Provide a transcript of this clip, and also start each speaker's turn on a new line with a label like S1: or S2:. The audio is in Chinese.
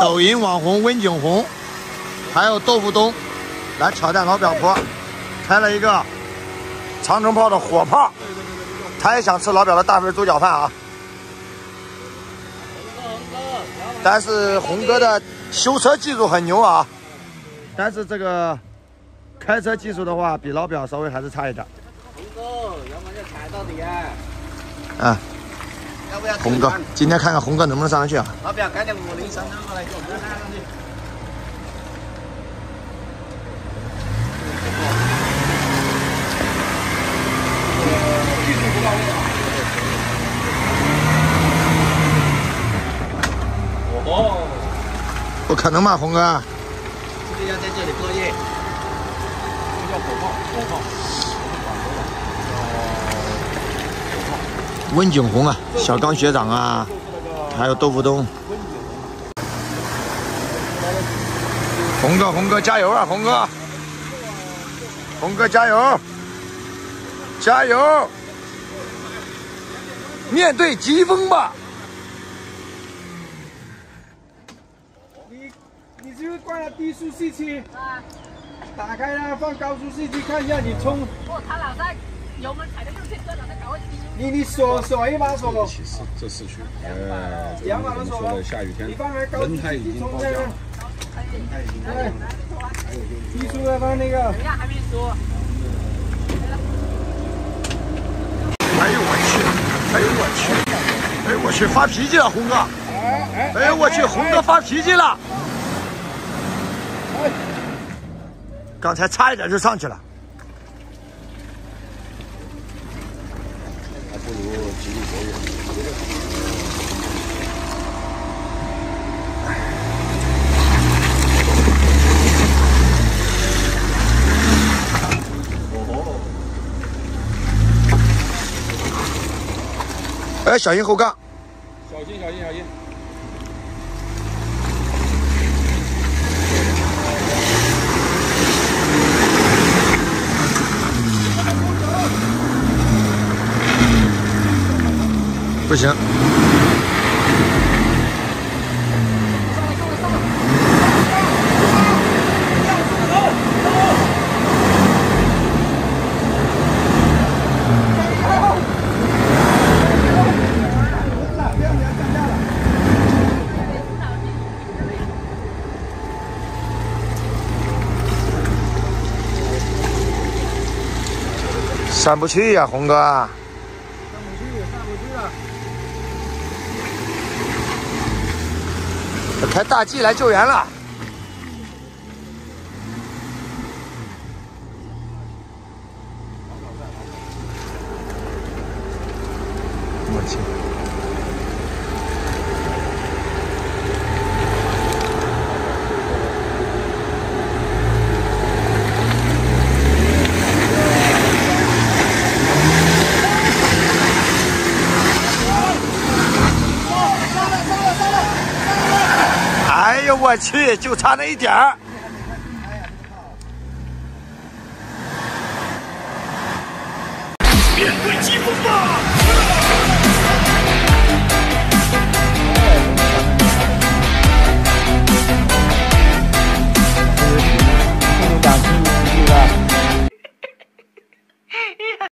S1: 抖音网红温景红，还有豆腐东来挑战老表婆，开了一个长城炮的火炮，他也想吃老表的大份猪脚饭啊。但是红哥的修车技术很牛啊，但是这个开车技术的话，比老表稍微还是差一点。
S2: 红哥，要么就踩到底啊！
S1: 啊，
S2: 要不要？
S1: 红哥，今天看看红哥能不能上得去啊？
S2: 老表，开点五零三车过来，给我们上去。技术不到位啊！哦，
S1: 不可能吧，红哥？
S2: 是不是要在这里过夜？这叫火炮，火炮。
S1: 温景红啊，小刚学长啊，还有豆腐东。红哥，红哥加油啊，红哥！红哥加油！加油！面对疾风吧！
S3: 你你是不是关了低速四驱？啊。打开了，放高速四驱，看一下你冲。
S4: 哦，他老在
S3: 你你锁锁一把锁。
S5: 其实这市区，呃，
S3: 两把都锁了。
S5: 下雨天，
S3: 你放开高速
S5: 人已经爆浆。
S3: 对。低速的放那个。
S4: 人家还没说。
S1: 哎呦我去！哎呦我去！哎呦我去！发脾气了，红哥！哎呦我去！红哥发脾气了！刚才差一点就上去了。哎，小心后杠！
S5: 小心，小心，小心！
S1: 不行。上不去呀，红哥。
S3: 上不去，上不去了。
S1: 开大 G 来救援了。我去！哎呦我去！就差那一点儿。
S6: 面对疾风吧！